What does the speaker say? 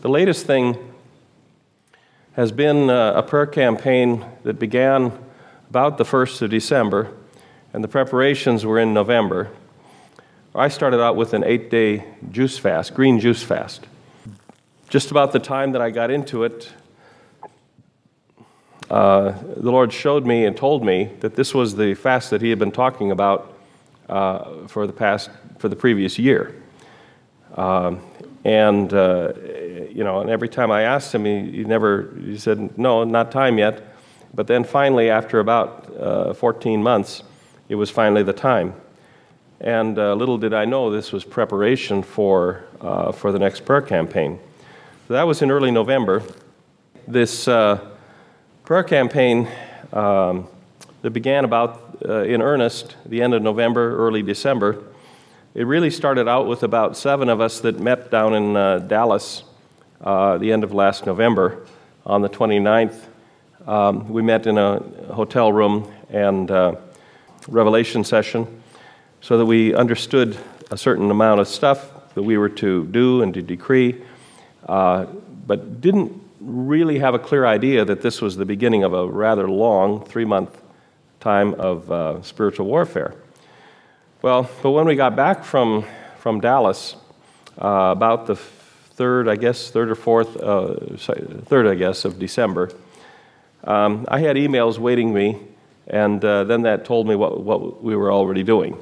The latest thing has been uh, a prayer campaign that began about the 1st of December, and the preparations were in November. I started out with an eight day juice fast, green juice fast. Just about the time that I got into it, uh, the Lord showed me and told me that this was the fast that He had been talking about uh, for the past, for the previous year. Um, and, uh, you know, and every time I asked him, he, he, never, he said, no, not time yet. But then finally, after about uh, 14 months, it was finally the time. And uh, little did I know this was preparation for, uh, for the next prayer campaign. So that was in early November. This uh, prayer campaign um, that began about uh, in earnest the end of November, early December, it really started out with about seven of us that met down in uh, Dallas uh, the end of last November on the 29th. Um, we met in a hotel room and uh, revelation session so that we understood a certain amount of stuff that we were to do and to decree, uh, but didn't really have a clear idea that this was the beginning of a rather long three month time of uh, spiritual warfare. Well, but when we got back from, from Dallas, uh, about the third, I guess, third or fourth, uh, third, I guess, of December, um, I had emails waiting me, and uh, then that told me what, what we were already doing.